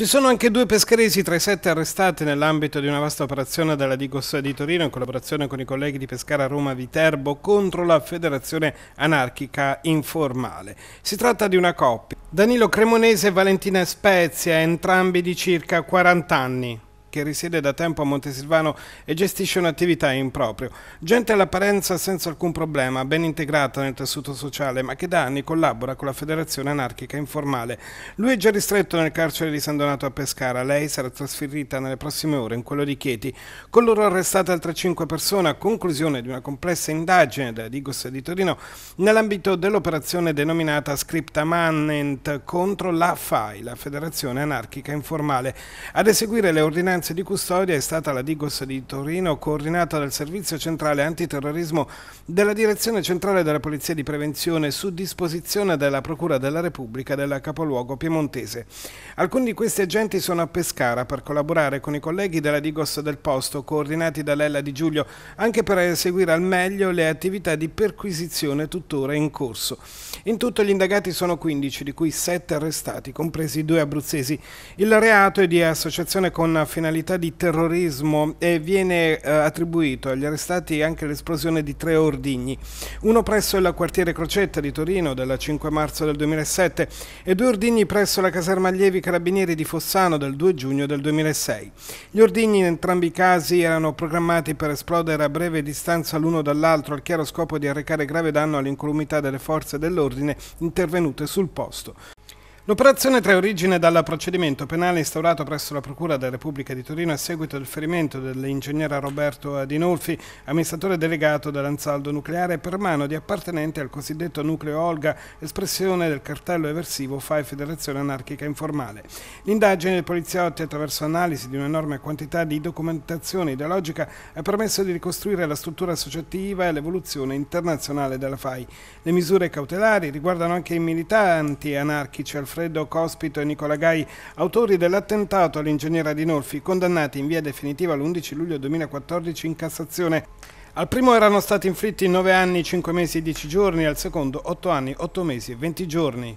Ci sono anche due pescaresi tra i sette arrestati nell'ambito di una vasta operazione della Digos di Torino in collaborazione con i colleghi di Pescara Roma Viterbo contro la Federazione Anarchica Informale. Si tratta di una coppia, Danilo Cremonese e Valentina Spezia, entrambi di circa 40 anni che risiede da tempo a Montesilvano e gestisce un'attività in proprio. Gente all'apparenza senza alcun problema, ben integrata nel tessuto sociale, ma che da anni collabora con la Federazione Anarchica Informale. Lui è già ristretto nel carcere di San Donato a Pescara, lei sarà trasferita nelle prossime ore in quello di Chieti. Con loro arrestate altre cinque persone a conclusione di una complessa indagine della Digos di Torino nell'ambito dell'operazione denominata Scripta Manent contro la FAI, la Federazione Anarchica Informale. Ad eseguire le ordinanze ordinanze di custodia è stata la Digos di Torino, coordinata dal Servizio Centrale Antiterrorismo della Direzione Centrale della Polizia di Prevenzione su disposizione della Procura della Repubblica del capoluogo piemontese. Alcuni di questi agenti sono a Pescara per collaborare con i colleghi della Digos del posto, coordinati da Lella Di Giulio, anche per eseguire al meglio le attività di perquisizione tuttora in corso. In tutto gli indagati sono 15, di cui 7 arrestati, compresi due abruzzesi. Il reato è di associazione con finalità criminalità di terrorismo e viene eh, attribuito agli arrestati anche l'esplosione di tre ordigni, uno presso il quartiere Crocetta di Torino del 5 marzo del 2007 e due ordigni presso la caserma allievi carabinieri di Fossano del 2 giugno del 2006. Gli ordigni in entrambi i casi erano programmati per esplodere a breve distanza l'uno dall'altro al chiaro scopo di arrecare grave danno all'incolumità delle forze dell'ordine intervenute sul posto. L'operazione trae origine dal procedimento penale instaurato presso la Procura della Repubblica di Torino a seguito del ferimento dell'ingegnere Roberto Adinolfi, amministratore delegato dell'Ansaldo Nucleare per mano di appartenenti al cosiddetto nucleo Olga, espressione del cartello eversivo FAI Federazione Anarchica Informale. L'indagine dei poliziotti attraverso analisi di un'enorme quantità di documentazione ideologica ha permesso di ricostruire la struttura associativa e l'evoluzione internazionale della FAI. Le misure cautelari riguardano anche i militanti anarchici al freddo Alfredo Cospito e Nicola Gai, autori dell'attentato all'ingegnere Adinolfi, condannati in via definitiva l'11 luglio 2014 in Cassazione. Al primo erano stati inflitti 9 anni, 5 mesi e 10 giorni, al secondo 8 anni, 8 mesi e 20 giorni.